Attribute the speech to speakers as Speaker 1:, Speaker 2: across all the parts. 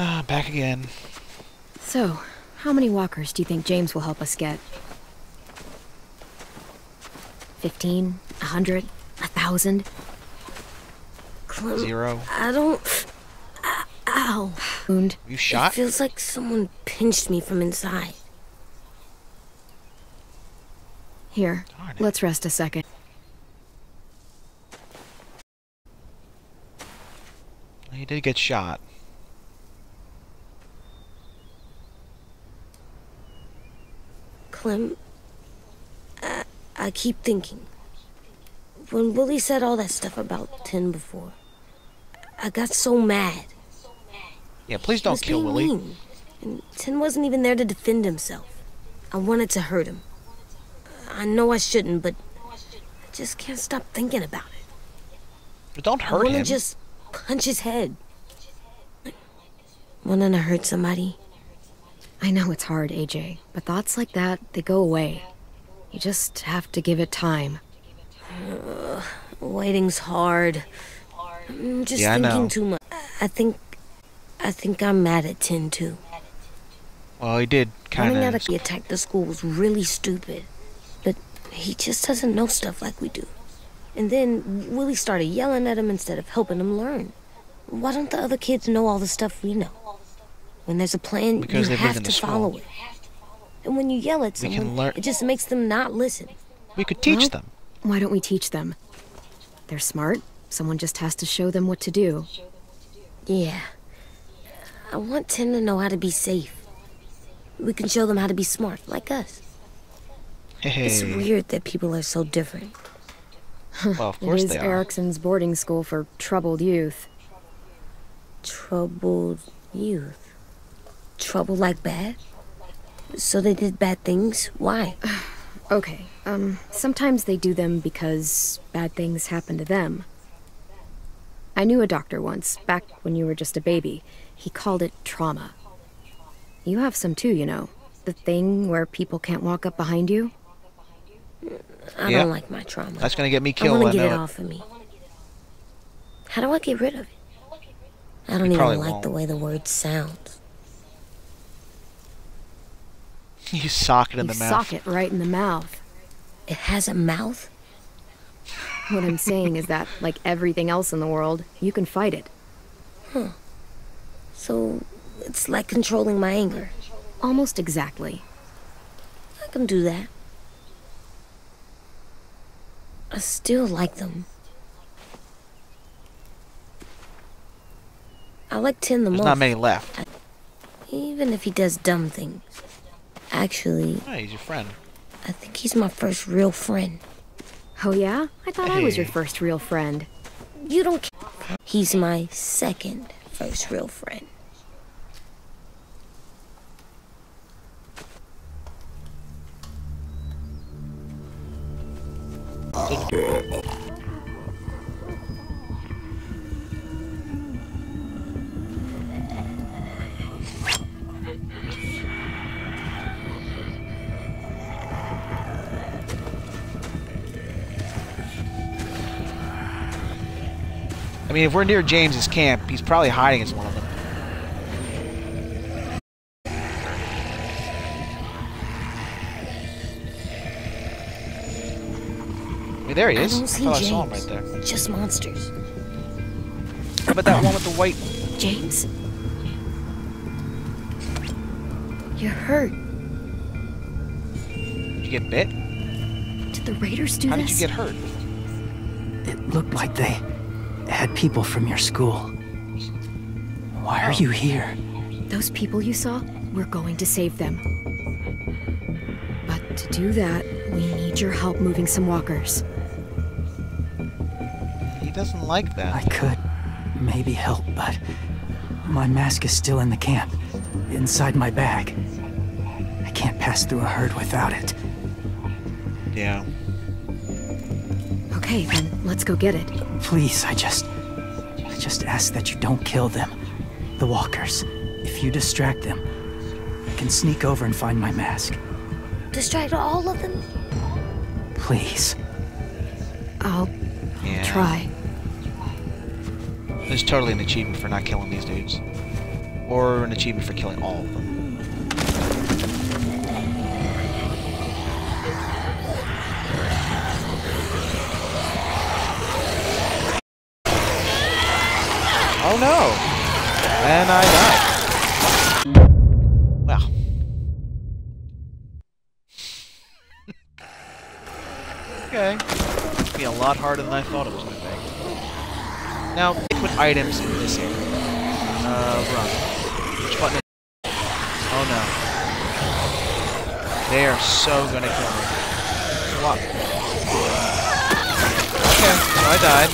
Speaker 1: Ah, back again.
Speaker 2: So, how many walkers do you think James will help us get? Fifteen? A hundred? A thousand?
Speaker 3: Clem,
Speaker 1: Zero.
Speaker 3: I don't. Ow.
Speaker 2: Wound?
Speaker 1: You shot?
Speaker 3: It
Speaker 1: shot?
Speaker 3: feels like someone pinched me from inside.
Speaker 2: Here, let's rest a second.
Speaker 1: He did get shot.
Speaker 3: Clem, I, I keep thinking. When Willy said all that stuff about Tenn before, I got so mad.
Speaker 1: Yeah, please don't kill Willy.
Speaker 3: mean, And Tenn wasn't even there to defend himself. I wanted to hurt him. I know I shouldn't, but I just can't stop thinking about it.
Speaker 1: But don't
Speaker 3: I
Speaker 1: hurt
Speaker 3: to
Speaker 1: him.
Speaker 3: just punch his head. Wanting to hurt somebody.
Speaker 2: I know it's hard, AJ, but thoughts like that, they go away. You just have to give it time.
Speaker 3: Waiting's hard. I'm just
Speaker 1: Yeah, I
Speaker 3: thinking
Speaker 1: know.
Speaker 3: too much. I think, I think I'm mad at Tenn too.
Speaker 1: Well, he did kind of.
Speaker 3: Running out
Speaker 1: of.
Speaker 3: of the attack the school was really stupid, but he just doesn't know stuff like we do. And then Willy started yelling at him instead of helping him learn. Why don't the other kids know all the stuff we know? When there's a plan,
Speaker 1: Because
Speaker 3: you
Speaker 1: they've lived
Speaker 3: have
Speaker 1: in
Speaker 3: to follow it. And when you yell at
Speaker 1: We
Speaker 3: someone,
Speaker 1: learn-
Speaker 3: it just makes them not listen.
Speaker 1: We could teach
Speaker 2: Well-
Speaker 1: them.
Speaker 2: Why don't we teach them? They're smart. Someone just has to show them what to do.
Speaker 3: Yeah. I want Tenn to know how to be safe. We can show them how to be smart, like us.
Speaker 1: Hey.
Speaker 3: It's weird that people are so different.
Speaker 1: Well, of course
Speaker 2: is
Speaker 1: they are.
Speaker 2: Ericson's boarding school for troubled youth.
Speaker 3: Troubled youth. Trouble like bad? So they did bad things? Why?
Speaker 2: Okay, um, sometimes they do them because bad things happen to them. I knew a doctor once, back when you were just a baby. He called it trauma. You have some too, you know. The thing where people can't walk up behind you.
Speaker 3: I
Speaker 1: Yeah.
Speaker 3: don't like my trauma.
Speaker 1: That's gonna get me killed.
Speaker 3: I
Speaker 1: killed.
Speaker 3: want
Speaker 1: I
Speaker 3: to get
Speaker 1: know
Speaker 3: it
Speaker 1: it.
Speaker 3: off of me. How do I get rid of it? I don't
Speaker 1: You
Speaker 3: even like the
Speaker 1: won't.
Speaker 3: way the word sounds.
Speaker 1: You sock it in
Speaker 2: you
Speaker 1: the mouth.
Speaker 2: sock it right in the mouth.
Speaker 3: It has a mouth?
Speaker 2: What I'm saying is that, like everything else in the world, you can fight it. Huh.
Speaker 3: So it's like controlling my anger.
Speaker 2: Almost exactly.
Speaker 3: I can do that. I still like them. I like Tenn the
Speaker 1: There's
Speaker 3: most.
Speaker 1: not many left.
Speaker 3: Even if he does dumb things. Actually,
Speaker 1: Hey, he's your friend.
Speaker 3: I think he's my first real friend.
Speaker 2: Oh yeah? I thought I was your first real friend.
Speaker 3: You don't care. He's my second first real friend.
Speaker 1: Mean, if we're near James's camp, he's probably hiding as one of them. I mean, there he is.
Speaker 3: I
Speaker 1: is.
Speaker 3: don't
Speaker 1: I
Speaker 3: see
Speaker 1: thought I
Speaker 3: James.
Speaker 1: saw him right there.
Speaker 3: Just monsters.
Speaker 1: How about that one with the white?
Speaker 2: James?
Speaker 3: You're hurt.
Speaker 1: Did you get bit?
Speaker 2: Did the Raiders do
Speaker 1: How
Speaker 2: this?
Speaker 1: did you get hurt?
Speaker 4: It looked like they had people from your school. Why are you here?
Speaker 2: Those people you saw, we're going to save them. But to do that, we need your help moving some walkers.
Speaker 1: He doesn't like that.
Speaker 4: I could maybe help, but my mask is still in the camp, inside my bag. I can't pass through a herd without it.
Speaker 1: Yeah.
Speaker 2: Okay, then let's go get it.
Speaker 4: Please, I just. I just ask that you don't kill them. The walkers. If you distract them, I can sneak over and find my mask.
Speaker 3: Distract all of them?
Speaker 4: Please.
Speaker 2: I'll
Speaker 1: Yeah.
Speaker 2: try.
Speaker 1: There's totally an achievement for not killing these dudes. Or an achievement for killing all of them. Now, put items in this area. Uh, run. Which button? Oh no. They are so gonna kill me. What? Okay, so I died.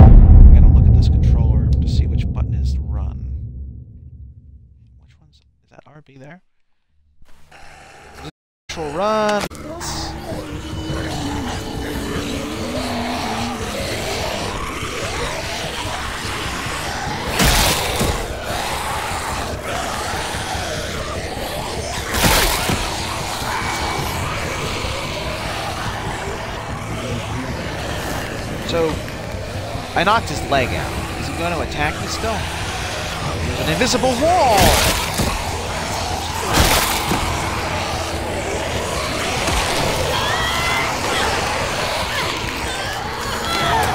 Speaker 1: I gotta look at this controller to see which button is run. Which one's is that RB there? Control run. I knocked his leg out. Is he going to attack me still? There's an invisible wall!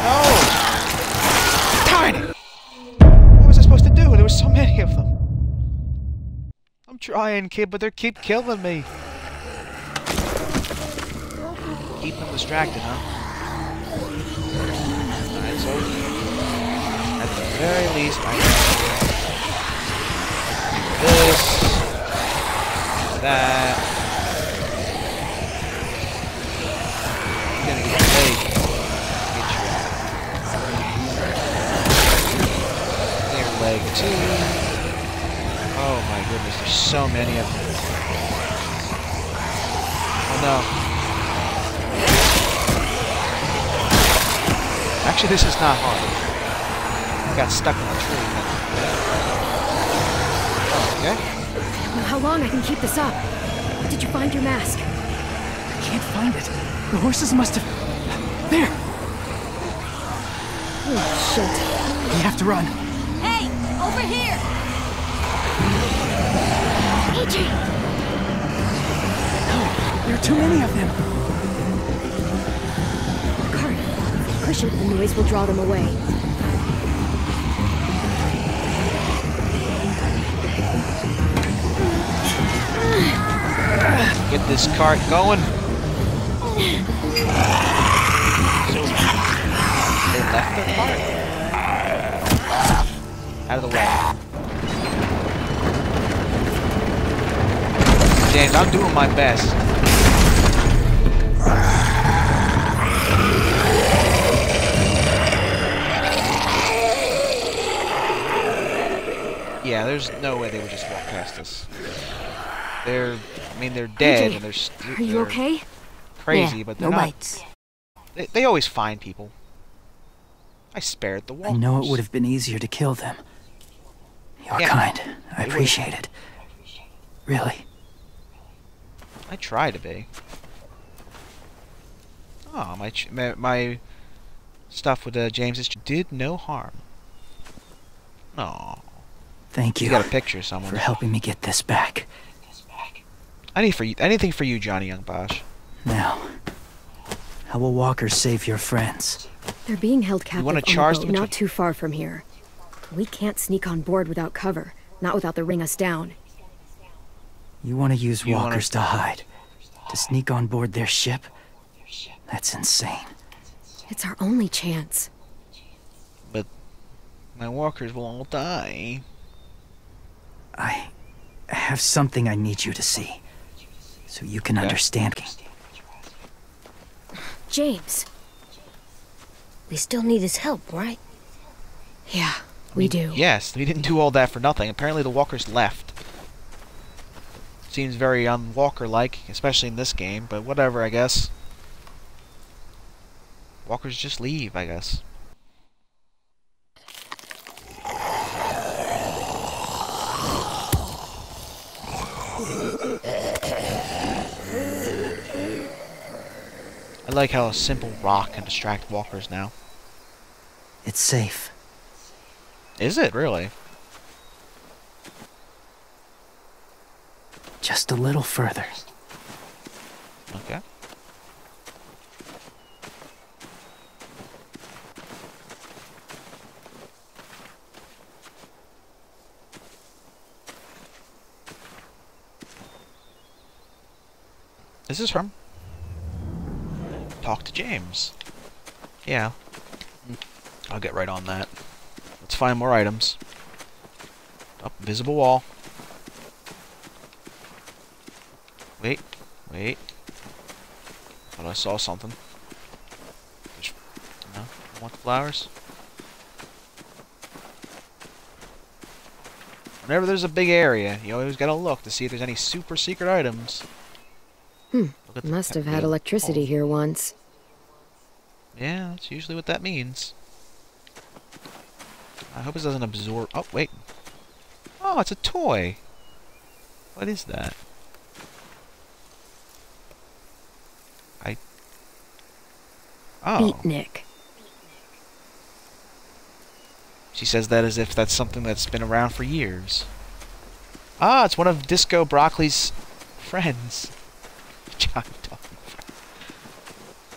Speaker 1: No! Darn it! What was I supposed to do? There were so many of them. I'm trying, kid, but they keep killing me. Keep them distracted, huh? Very least I can this, that. Gonna get leg. Get your leg too. Oh my goodness, there's so many of them. Oh no. Actually, this is not hard. I got stuck in a tree. Oh, okay.
Speaker 2: Now, how long I can keep this up? Did you find your mask?
Speaker 4: I can't find it. The horses must have... There!
Speaker 2: Oh, shit.
Speaker 4: We have to run.
Speaker 3: Hey, over here!
Speaker 2: AJ!
Speaker 4: There are too many of them.
Speaker 2: Cart. Push it, the noise will draw them away.
Speaker 1: Get this cart going. They left their cart. Out of the way. James, I'm doing my best. Yeah, there's no way they would just walk past us. They're, I mean, they're dead
Speaker 2: AJ,
Speaker 1: and they're,
Speaker 2: Are you
Speaker 1: they're
Speaker 2: okay?
Speaker 1: crazy,
Speaker 3: yeah,
Speaker 1: but they're
Speaker 3: no
Speaker 1: not.
Speaker 3: bites.
Speaker 1: They, they always find people. I spared the
Speaker 4: I know it would have been easier to kill them. You're
Speaker 1: Yeah.
Speaker 4: kind. I appreciate it. Really.
Speaker 1: I try to be. Oh, my ch- my, my stuff with uh, James's ch- did no harm. No,
Speaker 4: Thank
Speaker 1: you
Speaker 4: you
Speaker 1: got a picture someone.
Speaker 4: for helping me get this back.
Speaker 1: I need for you, anything for you, Johnny Yong Bosch.
Speaker 4: Now, how will Walker save your friends?
Speaker 2: They're being held captive
Speaker 1: wanna
Speaker 2: on
Speaker 1: charge
Speaker 2: a boat not too far from here. We can't sneak on board without cover, not without the ring us down.
Speaker 4: You want to use
Speaker 1: You wanna-
Speaker 4: walkers to hide? To sneak on board their ship? That's insane.
Speaker 2: It's our only chance.
Speaker 1: But my walkers will all die.
Speaker 4: I have something I need you to see. So you can
Speaker 1: Okay.
Speaker 4: understand me.
Speaker 2: James.
Speaker 3: We still need his help, right?
Speaker 2: Yeah, we do.
Speaker 1: Yes, we didn't do all that for nothing. Apparently the walkers left. Seems very un-Walker-like, especially in this game, but whatever, I guess. Walkers just leave, I guess. I like how a simple rock can distract walkers now.
Speaker 4: It's safe.
Speaker 1: Is it really?
Speaker 4: Just a little further.
Speaker 1: Okay. This is from Talk to James. Yeah. I'll get right on that. Let's find more items. Up, visible wall. Wait, wait. Thought I saw something. No, I want the flowers. Whenever there's a big area, you always gotta look to see if there's any super secret items.
Speaker 2: Hmm, Must have had electricity here once.
Speaker 1: Yeah, that's usually what that means. I hope it doesn't absorb. Oh, wait. Oh, it's a toy. What is that? I. Oh.
Speaker 2: Beatnik.
Speaker 1: She says that as if that's something that's been around for years. Ah, it's one of Disco Broccoli's friends. Johnny Dog.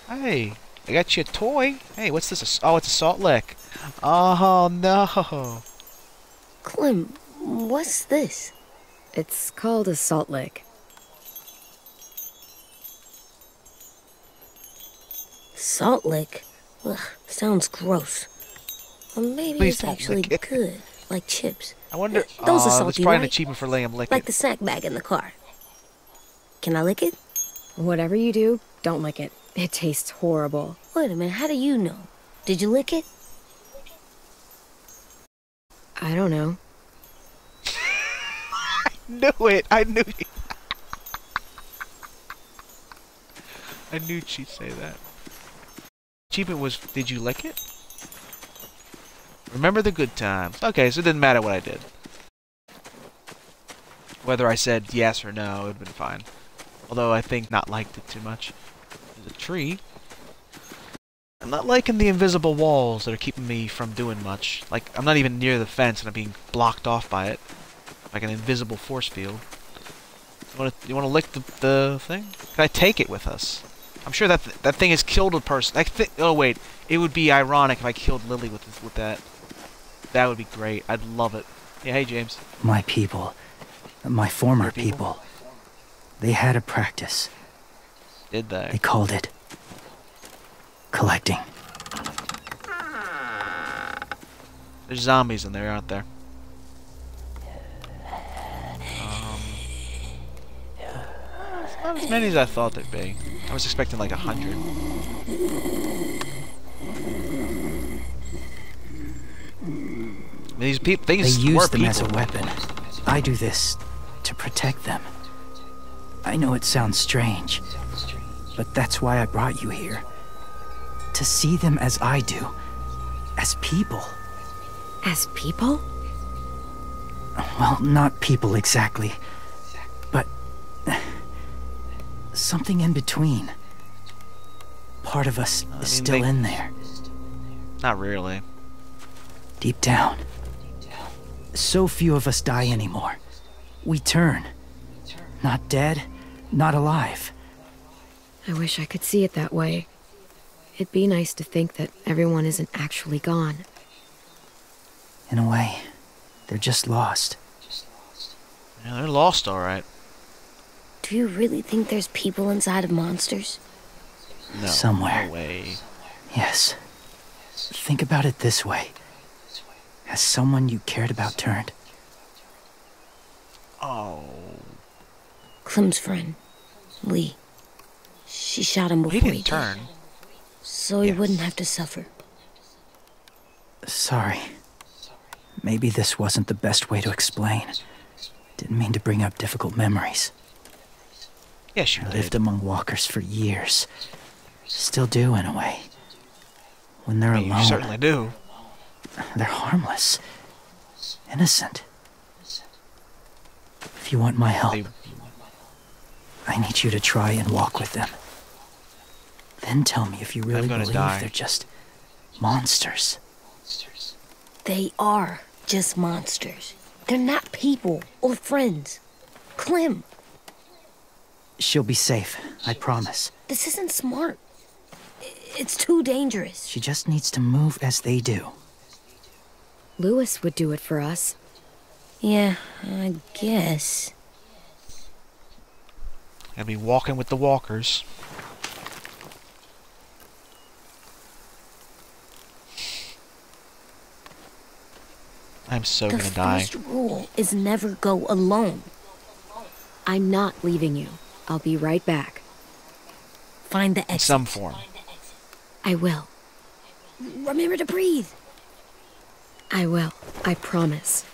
Speaker 1: Hey, I got you a toy. Hey, what's this? Oh, it's a salt lick. Oh no.
Speaker 3: Clem, what's this?
Speaker 2: It's called a salt lick.
Speaker 3: Salt lick? Ugh, sounds gross. Or maybe
Speaker 1: Please
Speaker 3: it's actually
Speaker 1: it.
Speaker 3: good, like chips.
Speaker 1: I wonder.
Speaker 3: Those are uh,
Speaker 1: oh, that's
Speaker 3: salty,
Speaker 1: probably an achievement for letting him lick
Speaker 3: Like the snack bag in the car. Can I lick it?
Speaker 2: Whatever you do, don't lick it. It tastes horrible.
Speaker 3: Wait a minute, how do you know? Did you lick it?
Speaker 2: I don't know.
Speaker 1: I knew it. I knew it. I knew she'd say that. Achievement was, did you lick it? Remember the good times. Okay, so it didn't matter what I did. Whether I said yes or no, it would have been fine. Although I think not liked it too much. There's a tree. I'm not liking the invisible walls that are keeping me from doing much. Like, I'm not even near the fence and I'm being blocked off by it. Like an invisible force field. You wanna, you wanna lick the, the thing? Can I take it with us? I'm sure that th that thing has killed a person. I thi- oh wait, it would be ironic if I killed Lilly with this, with that. That would be great. I'd love it. Yeah, hey James.
Speaker 4: My people, my former
Speaker 1: people?
Speaker 4: people, they had a practice.
Speaker 1: Did they?
Speaker 4: They called it collecting.
Speaker 1: There's zombies in there, aren't there? Um, not as many as I thought there'd be. I was expecting like a hundred. These people,
Speaker 4: They
Speaker 1: these
Speaker 4: use them as a weapon. I do this to protect them. I know it sounds strange, but that's why I brought you here. To see them as I do, as people.
Speaker 2: As people?
Speaker 4: Well, not people exactly, but something in between. Part of us
Speaker 1: I
Speaker 4: is
Speaker 1: mean,
Speaker 4: still
Speaker 1: they-
Speaker 4: in there,
Speaker 1: Not really.
Speaker 4: deep down. So few of us die anymore. We turn. Not dead, not alive.
Speaker 2: I wish I could see it that way. It'd be nice to think that everyone isn't actually gone.
Speaker 4: In a way, they're just lost.
Speaker 1: Yeah, they're lost, all right.
Speaker 3: Do you really think there's people inside of monsters?
Speaker 1: No,
Speaker 4: Somewhere.
Speaker 1: No way.
Speaker 4: Yes. Think about it this way. Has someone you cared about turned?
Speaker 1: Oh.
Speaker 3: Clem's friend, Lee. She shot him before he,
Speaker 1: didn't
Speaker 3: did,
Speaker 1: turn.
Speaker 3: so he
Speaker 1: Yes.
Speaker 3: wouldn't have to suffer.
Speaker 4: Sorry. Maybe this wasn't the best way to explain. Didn't mean to bring up difficult memories.
Speaker 1: Yes, you
Speaker 4: I
Speaker 1: did.
Speaker 4: lived among walkers for years. Still do, in a way. When they're
Speaker 1: You
Speaker 4: alone,
Speaker 1: certainly do.
Speaker 4: they're harmless. Innocent. If you want my help,
Speaker 1: They,
Speaker 4: I need you to try and walk with them. Then tell me if you really
Speaker 1: gonna
Speaker 4: believe
Speaker 1: die.
Speaker 4: they're just monsters. Monsters.
Speaker 3: They are just monsters. They're not people or friends. Clem,
Speaker 4: She'll be safe, I promise.
Speaker 3: This isn't smart. It's too dangerous.
Speaker 4: She just needs to move as they do.
Speaker 2: Louis would do it for us.
Speaker 3: Yeah, I guess.
Speaker 1: I'd be walking with the walkers. I'm so
Speaker 3: the
Speaker 1: gonna die.
Speaker 3: The first rule is never go alone.
Speaker 2: I'm not leaving you. I'll be right back.
Speaker 3: Find the
Speaker 1: In
Speaker 3: exit.
Speaker 1: some form.
Speaker 2: I will.
Speaker 3: Remember to breathe.
Speaker 2: I will. I promise.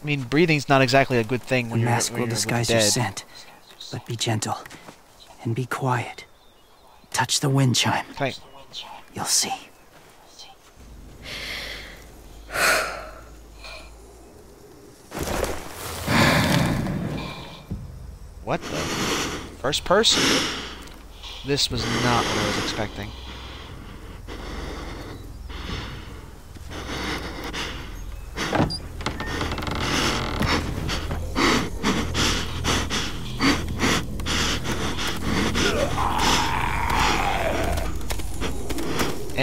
Speaker 1: I mean, breathing's not exactly a good thing
Speaker 4: The
Speaker 1: when you're,
Speaker 4: mask will disguise your scent. But be gentle. And be quiet. Touch the wind chime.
Speaker 1: Okay.
Speaker 4: You'll see.
Speaker 1: What the? First person? This was not what I was expecting.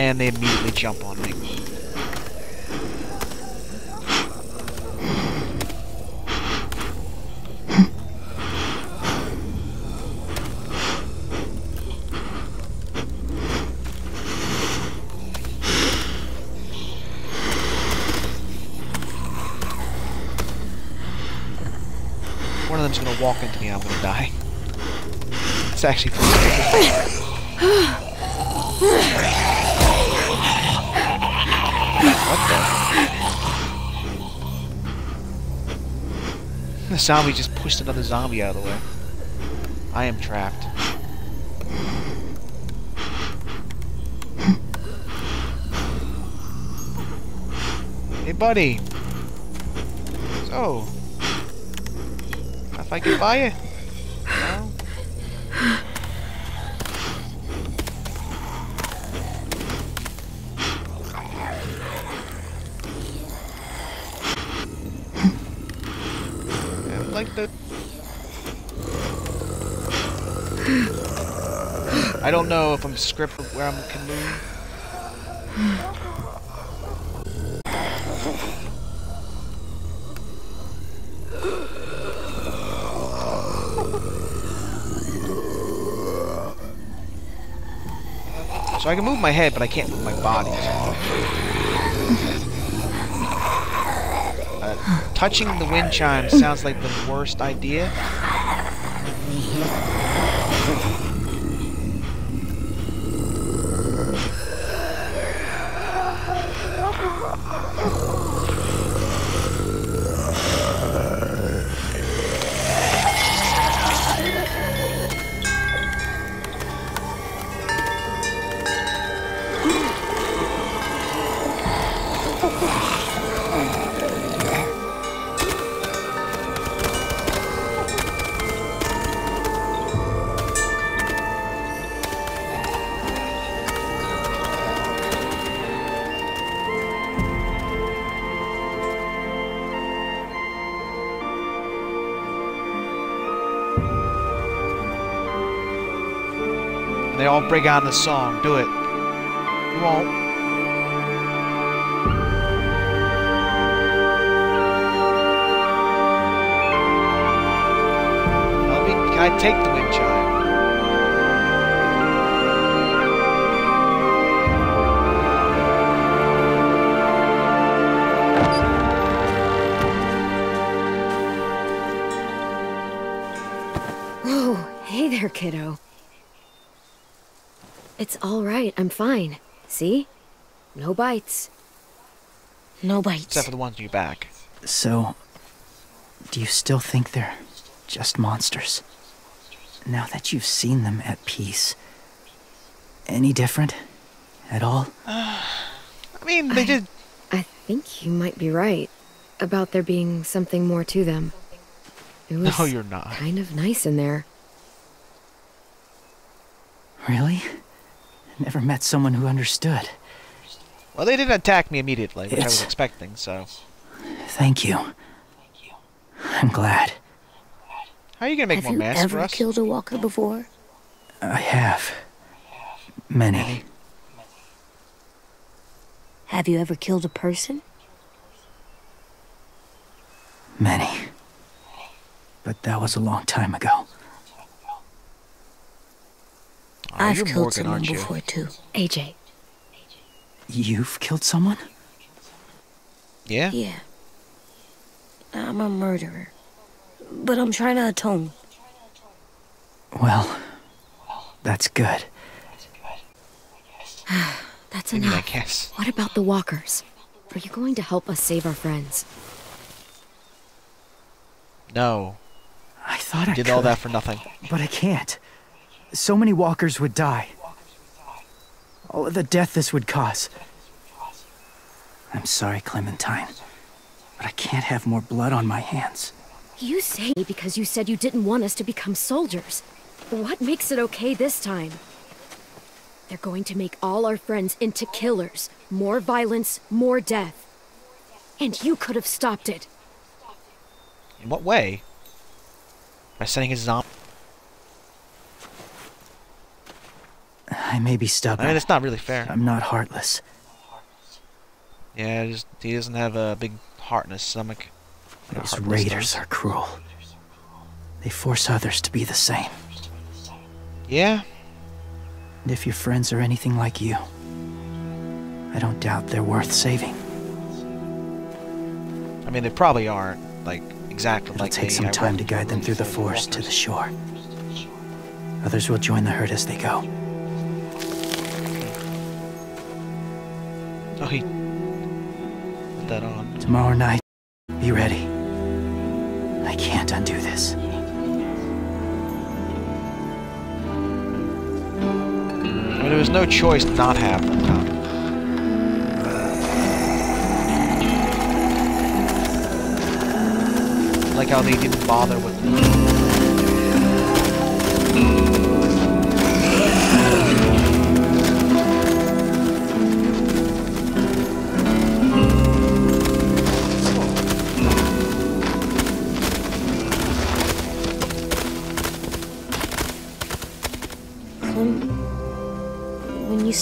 Speaker 1: And they immediately jump on me. One of them's gonna walk into me and I'm gonna die. It's actually the? Zombie just pushed another zombie out of the way. I am trapped. Hey, buddy. So, if I get buy you? Don't know if I'm scripted where I'm can move. So I can move my head, but I can't move my body. Uh, touching the wind chime sounds like the worst idea. All break out a song. Do it. You won't. I take the
Speaker 2: I'm fine. See? No bites.
Speaker 3: No bites.
Speaker 1: Except for the ones on your back.
Speaker 4: So, do you still think they're just monsters? Now that you've seen them at peace, any different at all?
Speaker 1: I mean, they
Speaker 2: I-
Speaker 1: did.
Speaker 2: I think you might be right about there being something more to them. It was
Speaker 1: No, you're not.
Speaker 2: kind of nice in there.
Speaker 4: Really? Never met someone who understood.
Speaker 1: Well, they didn't attack me immediately, which I was expecting, so. Thank you.
Speaker 4: Thank you. I'm glad.
Speaker 1: How are you gonna make
Speaker 3: Have
Speaker 1: more
Speaker 3: you
Speaker 1: masks for
Speaker 3: ever
Speaker 1: us?
Speaker 3: killed a walker before?
Speaker 4: I have. Many.
Speaker 3: Have you ever killed a person?
Speaker 4: Many. But that was a long time ago.
Speaker 1: Oh,
Speaker 3: I've
Speaker 1: you're
Speaker 3: killed
Speaker 1: Morgan,
Speaker 3: someone
Speaker 1: aren't you?
Speaker 3: before too.
Speaker 2: AJ,
Speaker 4: You've killed someone?
Speaker 1: Yeah.
Speaker 3: Yeah. I'm a murderer. But I'm trying to atone.
Speaker 4: Well, that's good.
Speaker 2: that's
Speaker 1: I mean, I
Speaker 2: enough.
Speaker 1: guess.
Speaker 2: What about the walkers? Are you going to help us save our friends?
Speaker 1: No.
Speaker 4: I thought
Speaker 1: You
Speaker 4: I
Speaker 1: did
Speaker 4: could,
Speaker 1: all that for nothing.
Speaker 4: but I can't. So many walkers would die. All of the death this would cause. I'm sorry, Clementine, but I can't have more blood on my hands.
Speaker 2: You say because you said you didn't want us to become soldiers. What makes it okay this time? They're going to make all our friends into killers. More violence, more death. And you could have stopped it.
Speaker 1: In what way? By sending a zombie.
Speaker 4: I may be stubborn.
Speaker 1: I mean, it's not really fair.
Speaker 4: I'm not heartless.
Speaker 1: Yeah, just, he doesn't have a big heart in his stomach. Like
Speaker 4: Those raiders are cruel. They force others to be the same.
Speaker 1: Yeah,
Speaker 4: And if your friends are anything like you, I don't doubt they're worth saving.
Speaker 1: I mean, they probably aren't, like, exactly
Speaker 4: It'll
Speaker 1: like
Speaker 4: take
Speaker 1: me.
Speaker 4: some
Speaker 1: I
Speaker 4: time to guide them through the forest to the shore. Others will join the herd as they go.
Speaker 1: Oh, he put that on.
Speaker 4: Tomorrow night, be ready. I can't undo this.
Speaker 1: I mean, there was no choice to not have them. Like how they didn't bother with the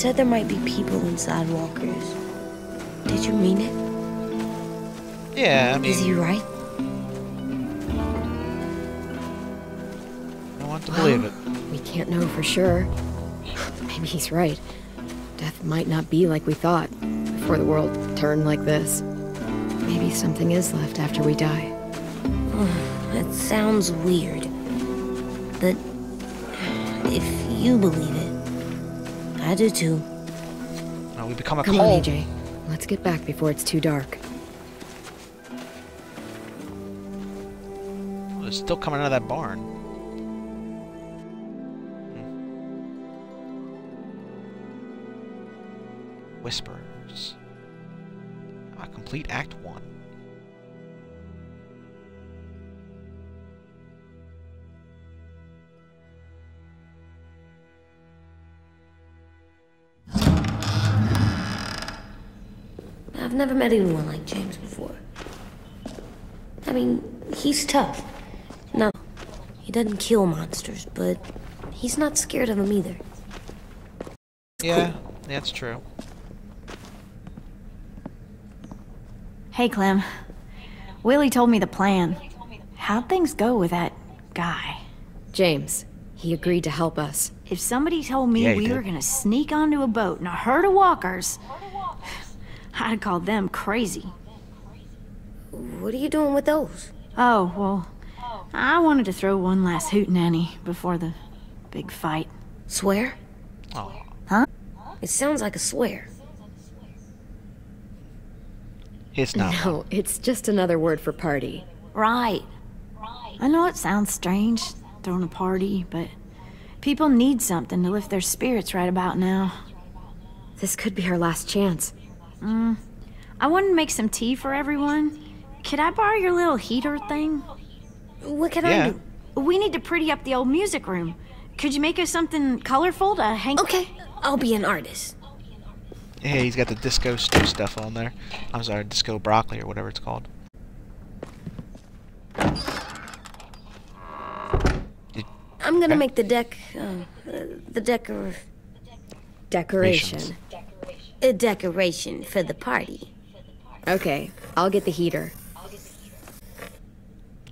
Speaker 3: said there might be people inside walkers, did you mean it?
Speaker 1: Yeah, I mean,
Speaker 3: Is he right?
Speaker 1: I want to believe it.
Speaker 2: We can't know for sure. Maybe he's right. Death might not be like we thought before the world turned like this. Maybe something is left after we die.
Speaker 3: That sounds weird. But if you believe I do too.
Speaker 1: Now we become a
Speaker 2: Come on. AJ. Let's get back before it's too dark.
Speaker 1: It's still coming out of that barn. Hmm. Whispers. A complete Act
Speaker 3: never met anyone like James before. I mean, he's tough. No, he doesn't kill monsters, but he's not scared of them either.
Speaker 1: Yeah, that's true.
Speaker 5: Hey, Clem. Willy told me the plan. How'd things go with that guy?
Speaker 2: James, he agreed to help us.
Speaker 5: If somebody told me
Speaker 1: Yeah,
Speaker 5: we
Speaker 1: did.
Speaker 5: were gonna sneak onto a boat in a herd of walkers, I'd call them crazy.
Speaker 3: What are you doing with those?
Speaker 5: Oh, well, I wanted to throw one last hootenanny before the big fight.
Speaker 3: Swear?
Speaker 1: Oh,
Speaker 3: It sounds like a swear.
Speaker 1: it's not.
Speaker 2: No, it's just another word for party.
Speaker 5: Right. I know it sounds strange, throwing a party, but people need something to lift their spirits right about now.
Speaker 2: This could be our last chance.
Speaker 5: I want to make some tea for everyone. Could I borrow your little heater thing?
Speaker 3: What can
Speaker 1: Yeah.
Speaker 3: I do?
Speaker 5: We need to pretty up the old music room. Could you make us something colorful to hang?
Speaker 3: Okay, I'll be an artist.
Speaker 1: Hey, he's got the disco stew stuff on there. I'm sorry, disco broccoli or whatever it's called.
Speaker 3: I'm gonna
Speaker 1: Okay.
Speaker 3: make the deck, uh, uh, the decor,
Speaker 2: Decoration.
Speaker 3: A decoration for the party.
Speaker 2: Okay, I'll get the heater.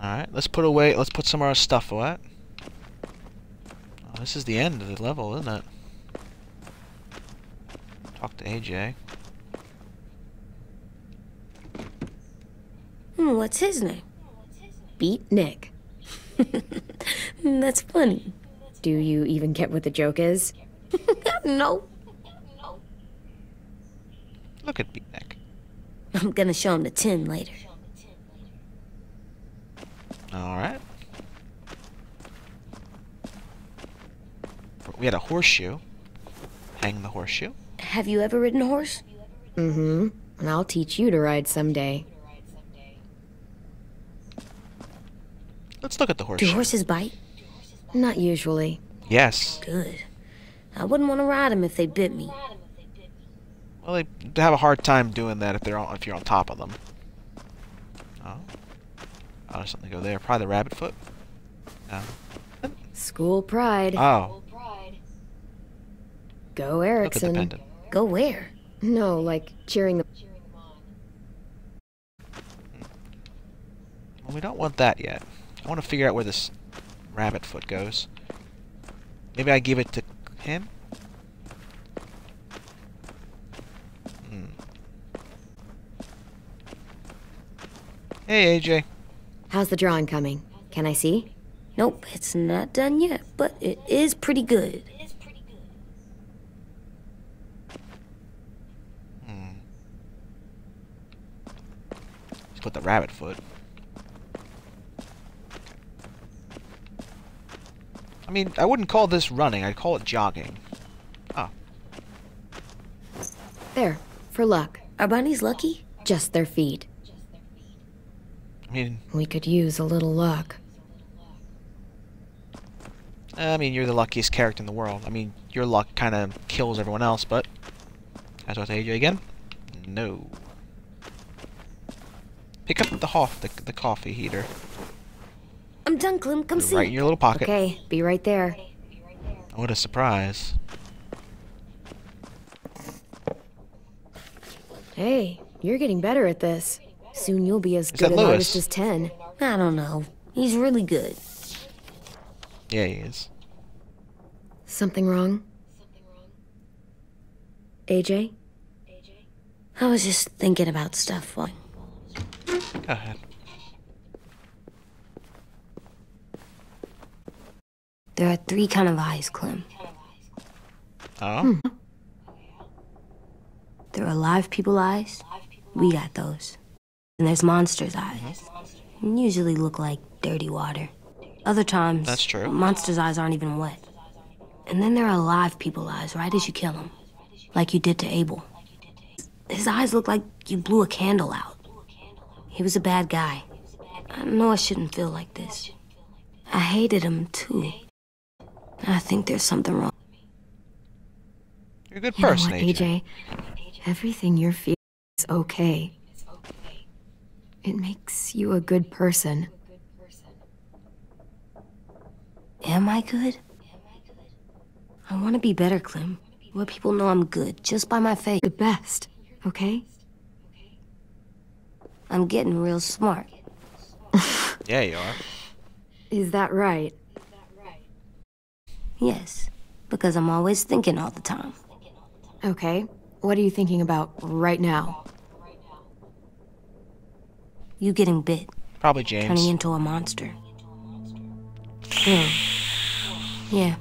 Speaker 1: Alright, let's put away, let's put some of our stuff away. Oh, this is the end of the level, isn't it? Talk to AJ.
Speaker 3: Hmm, what's his name?
Speaker 2: Beat Nick.
Speaker 3: That's funny.
Speaker 2: Do you even get what the joke is?
Speaker 3: No,
Speaker 1: Look at Beatnik.
Speaker 3: I'm gonna show him the tin later.
Speaker 1: Alright. We had a horseshoe. Hang the horseshoe.
Speaker 3: Have you ever ridden a horse?
Speaker 2: Mm-hmm. And I'll teach you to ride someday.
Speaker 1: Let's look at the horseshoe.
Speaker 3: Do horses bite?
Speaker 2: Not usually.
Speaker 1: Yes.
Speaker 3: Good. I wouldn't want to ride them if they bit me.
Speaker 1: Well, they they have a hard time doing that if they're on, if you're on top of them. Oh. Oh, there's something to go there. Probably the rabbit foot. No.
Speaker 2: School pride.
Speaker 1: Oh,
Speaker 2: Go
Speaker 1: look at the Ericson.
Speaker 3: Go where?
Speaker 2: No, like cheering them. Hmm.
Speaker 1: Well, we don't want that yet. I want to figure out where this rabbit foot goes. Maybe I give it to him? Hmm. Hey, AJ.
Speaker 2: How's the drawing coming? Can I see?
Speaker 3: Nope, it's not done yet, but it is pretty good.
Speaker 1: Hmm. Let's put the rabbit foot. I mean, I wouldn't call this running. I'd call it jogging. Ah.
Speaker 2: There, for luck.
Speaker 3: Are bunnies lucky?
Speaker 2: Just their feet.
Speaker 1: I mean,
Speaker 2: We could use a little luck.
Speaker 1: I mean, you're the luckiest character in the world. I mean, your luck kind of kills everyone else, but as with AJ again, no. Pick up the hoff, the, the coffee heater,
Speaker 3: I'm done, Clem. Come see.
Speaker 1: right in your little pocket.
Speaker 2: Okay, be right there.
Speaker 1: What a surprise!
Speaker 2: Hey, you're getting better at this. Soon you'll be as good an
Speaker 1: Louis?
Speaker 2: artist as Tenn.
Speaker 3: I don't know. He's really good.
Speaker 1: Yeah, he is.
Speaker 2: Something wrong? AJ? AJ?
Speaker 3: I was just thinking about stuff.
Speaker 1: Go ahead.
Speaker 3: There are three kind of eyes, Clem.
Speaker 1: Oh, hmm.
Speaker 3: There are live people eyes. We got those. And there's monsters' eyes. Mm-hmm. And usually look like dirty water. Other times,
Speaker 1: That's true.
Speaker 3: monsters' eyes aren't even wet. And then there are live people eyes, right as you kill them, Like you did to Abel. His eyes look like you blew a candle out. He was a bad guy. I know I shouldn't feel like this. I hated him, too. I think there's something wrong.
Speaker 1: you're a good
Speaker 2: You know
Speaker 1: person,
Speaker 2: what,
Speaker 1: AJ.
Speaker 2: AJ? Everything you're feeling is okay. It makes you a good person.
Speaker 3: Am I good? I want to be better, Clem. Let people know I'm good just by my face.
Speaker 2: The best, okay?
Speaker 3: I'm getting real smart.
Speaker 1: Yeah, you are.
Speaker 2: Is that right?
Speaker 3: Yes, because I'm always thinking all the time.
Speaker 2: Okay. What are you thinking about right now?
Speaker 3: You getting bit,
Speaker 1: Probably James.
Speaker 3: turning into a monster. Yeah. Yeah.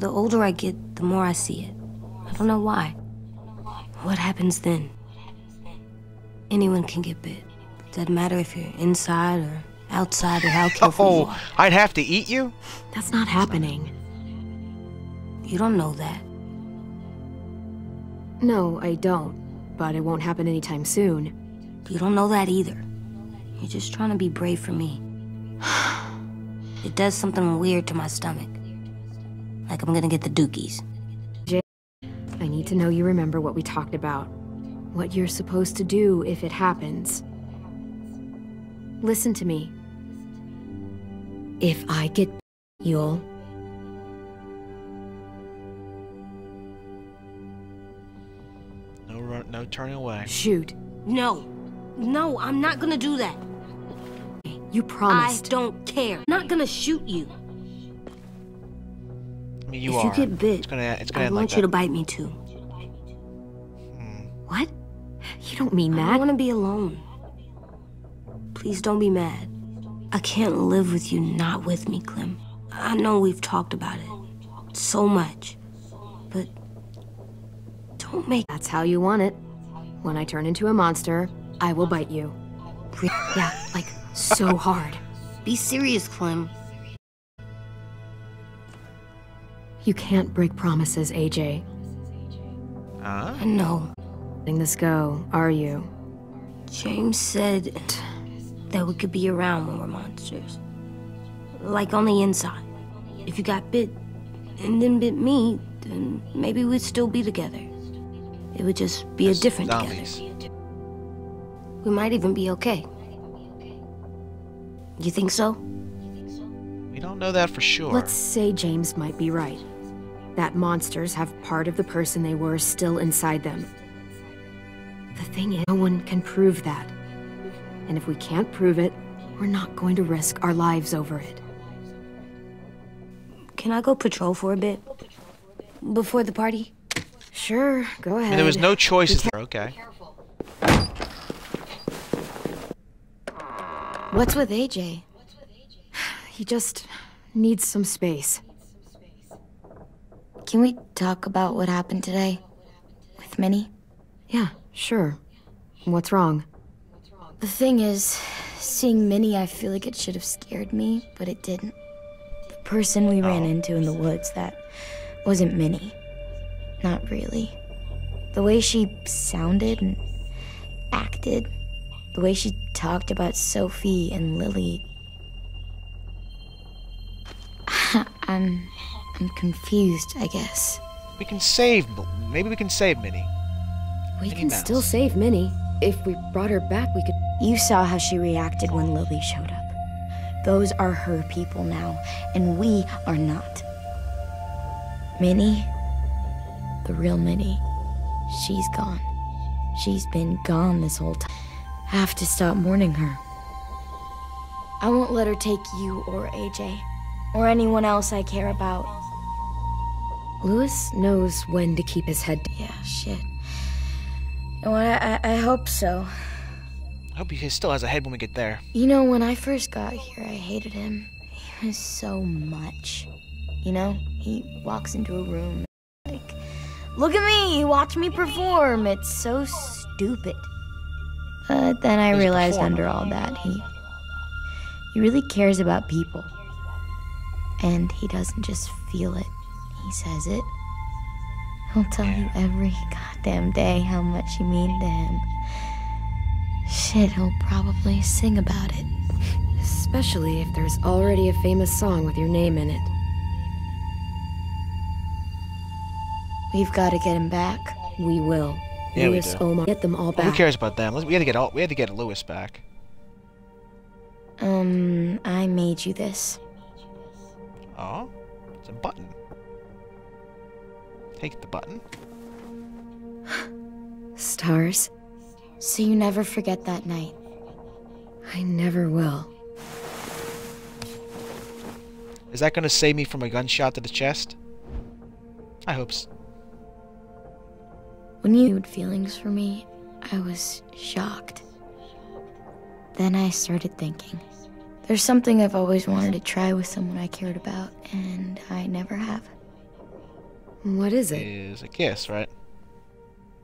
Speaker 3: The older I get, the more I see it. I don't know why. What happens then? Anyone can get bit. Doesn't matter if you're inside or outside or how careful oh, you
Speaker 1: Oh,
Speaker 3: are.
Speaker 1: I'd have to eat you?
Speaker 2: That's not happening.
Speaker 3: You don't know that.
Speaker 2: No, I don't. But it won't happen anytime soon.
Speaker 3: You don't know that either. You're just trying to be brave for me. it does something weird to my stomach. Like I'm gonna get the dookies.
Speaker 2: Jay, I need to know you remember what we talked about. What you're supposed to do if it happens. Listen to me. If I get you'll...
Speaker 1: No, no turning away.
Speaker 2: Shoot.
Speaker 3: No. No, I'm not gonna do that.
Speaker 2: You promised.
Speaker 3: I don't care. I'm not gonna shoot you.
Speaker 1: I mean, you
Speaker 3: if
Speaker 1: are.
Speaker 3: you get bit,
Speaker 1: it's gonna, it's gonna
Speaker 3: I want
Speaker 1: like
Speaker 3: you to bite me too. Hmm.
Speaker 2: What? You don't mean that.
Speaker 3: I want to be alone. Please don't be mad. I can't live with you not with me, Clem. I know we've talked about it so much, but don't make
Speaker 2: That's how you want it. When I turn into a monster, I will bite you. Yeah, like so hard.
Speaker 3: Be serious, Clem.
Speaker 2: You can't break promises, AJ.
Speaker 1: Huh?
Speaker 3: Ah. No.
Speaker 2: Letting this go, are you?
Speaker 3: James said that we could be around when we're monsters. Like on the inside. If you got bit and then bit me, then maybe we'd still be together. It would just be a different
Speaker 1: Zombies.
Speaker 3: together. We might even be okay. You think so?
Speaker 1: We don't know that for sure.
Speaker 2: Let's say James might be right. That monsters have part of the person they were still inside them. The thing is, no one can prove that. And if we can't prove it, we're not going to risk our lives over it.
Speaker 3: Can I go patrol for a bit? Before the party?
Speaker 2: Sure, go
Speaker 1: I
Speaker 2: ahead.
Speaker 1: mean, there was no choices there. Okay.
Speaker 2: What's with AJ? He just needs some space.
Speaker 6: Can we talk about what happened today? With Minnie?
Speaker 2: Yeah, sure. What's wrong?
Speaker 6: The thing is, seeing Minnie, I feel like it should have scared me, but it didn't. The person we ran oh. into in the woods, that wasn't Minnie. Not really. The way she sounded and acted, the way she talked about Sophie and Lilly. I'm. I'm confused, I guess.
Speaker 1: We can save. Maybe we can save Minnie.
Speaker 2: We
Speaker 1: Minnie
Speaker 2: can
Speaker 1: Mouse.
Speaker 2: still save Minnie. If we brought her back, we could.
Speaker 6: You saw how she reacted when Lilly showed up. Those are her people now, and we are not. Minnie, the real Minnie, she's gone. She's been gone this whole time. Have to stop mourning her. I won't let her take you or AJ, or anyone else I care about.
Speaker 2: Louis knows when to keep his head.
Speaker 6: Yeah, shit. Well, I, I, I hope so.
Speaker 1: I hope he still has a head when we get there.
Speaker 6: You know, when I first got here, I hated him. He was so much. You know, he walks into a room like, look at me, watch me perform. It's so stupid. But then I
Speaker 1: He's
Speaker 6: realized under all that, he he really cares about people. And he doesn't just feel it, he says it. He'll tell you every goddamn day how much you mean to him. Shit, he'll probably sing about it.
Speaker 2: Especially if there's already a famous song with your name in it.
Speaker 6: We've got to get him back.
Speaker 2: We will.
Speaker 1: Yeah, we
Speaker 2: Louis,
Speaker 1: do.
Speaker 2: Omar, get them all back.
Speaker 1: who cares about them? We had to get all, we had to get Louis back.
Speaker 6: Um, I made you this.
Speaker 1: Oh, it's a button. Take the button.
Speaker 2: Stars?
Speaker 6: So you never forget that night.
Speaker 2: I never will.
Speaker 1: Is that gonna save me from a gunshot to the chest? I hope so.
Speaker 6: When you had feelings for me, I was shocked. Then I started thinking. There's something I've always wanted to try with someone I cared about, and I never have.
Speaker 2: What is it?
Speaker 1: It is a kiss, right?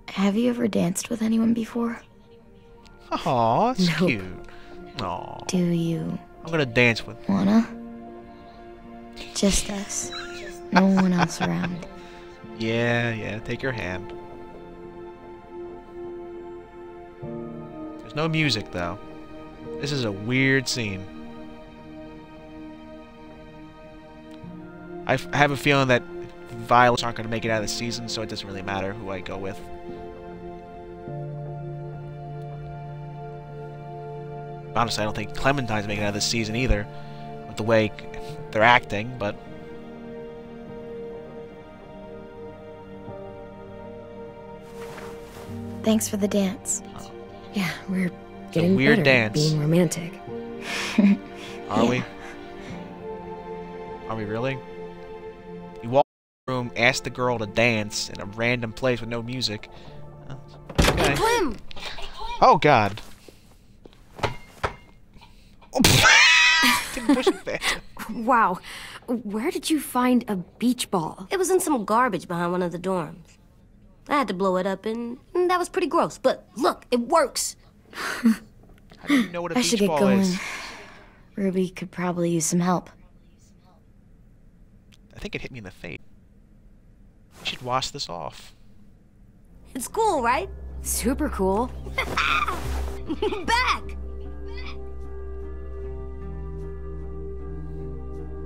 Speaker 6: Have you ever danced with anyone before?
Speaker 1: Aw, that's
Speaker 2: Nope.
Speaker 1: cute. Aw,
Speaker 6: Do you
Speaker 1: I'm gonna dance with.
Speaker 6: wanna? Just us. No one else around.
Speaker 1: Yeah, yeah. Take your hand. There's no music though. This is a weird scene. I, have a feeling that violets aren't going to make it out of the season, so it doesn't really matter who I go with. Honestly, I don't think Clementine's making it out of this season either, with the way they're acting, but
Speaker 6: Thanks for the dance.
Speaker 2: Yeah, we're getting
Speaker 1: weird
Speaker 2: better
Speaker 1: dance.
Speaker 2: at being romantic.
Speaker 1: Are
Speaker 6: Yeah.
Speaker 1: we? Are we really? You walk in the room, ask the girl to dance in a random place with no music. Oh, Okay.
Speaker 3: Clem!
Speaker 1: Oh God. Oh. Didn't push it fast.
Speaker 2: Wow. Where did you find a beach ball?
Speaker 3: It was in some garbage behind one of the dorms. I had to blow it up, and, and that was pretty gross. But look, it works.
Speaker 1: How do you know what a
Speaker 6: I should get going.
Speaker 1: is?
Speaker 6: Ruby could probably use some help.
Speaker 1: I think it hit me in the face. You should wash this off.
Speaker 3: It's cool, right?
Speaker 2: Super cool.
Speaker 3: Back!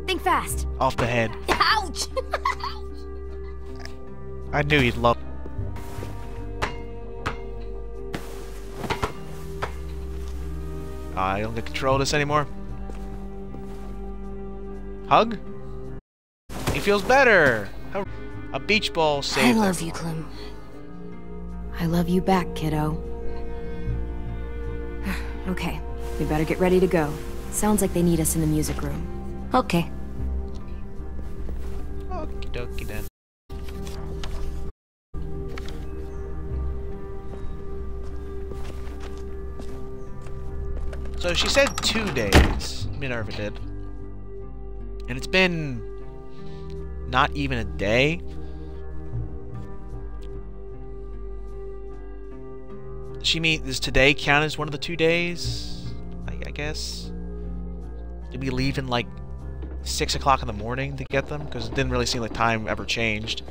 Speaker 2: Think fast.
Speaker 1: Off the head.
Speaker 3: Ouch!
Speaker 1: I knew you'd love. I don't control this anymore. Hug? He feels better. A beach ball
Speaker 3: I love you, Clem.
Speaker 2: I love you back, kiddo. okay, we better get ready to go. Sounds like they need us in the music room.
Speaker 3: Okay.
Speaker 1: She said two days. Minerva did. And it's been not even a day. She mean does today count as one of the two days? I, I guess. Did we leave in like six o'clock in the morning to get them? Because it didn't really seem like time ever changed.